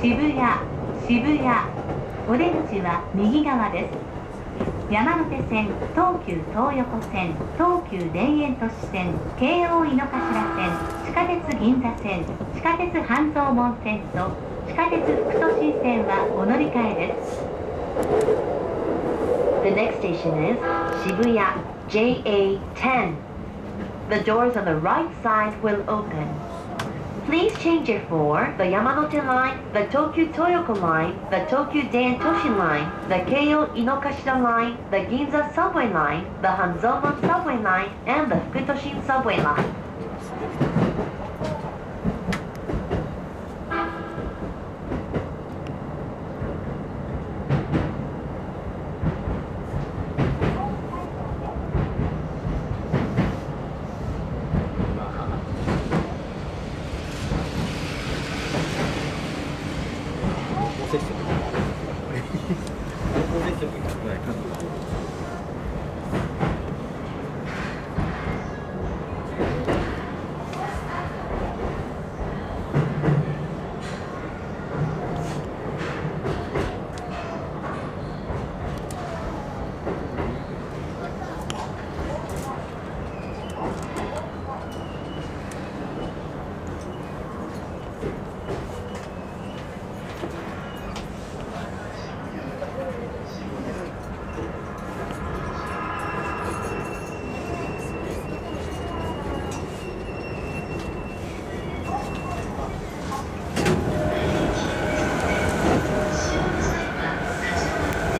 渋谷渋谷お出口は右側です山手線東急東横線東急田園都市線京王井の頭線地下鉄銀座線地下鉄半蔵門線と地下鉄副都心線はお乗り換えです The next station is Shibuya JA10. The doors on the right side will open. Please change it for the Yamanote Line, the Tokyo Toyoko Line, the Tokyu Toshi Line, the Keio Inokashira Line, the Ginza Subway Line, the Hanzomon Subway Line, and the Fukutoshin Subway Line. せっ。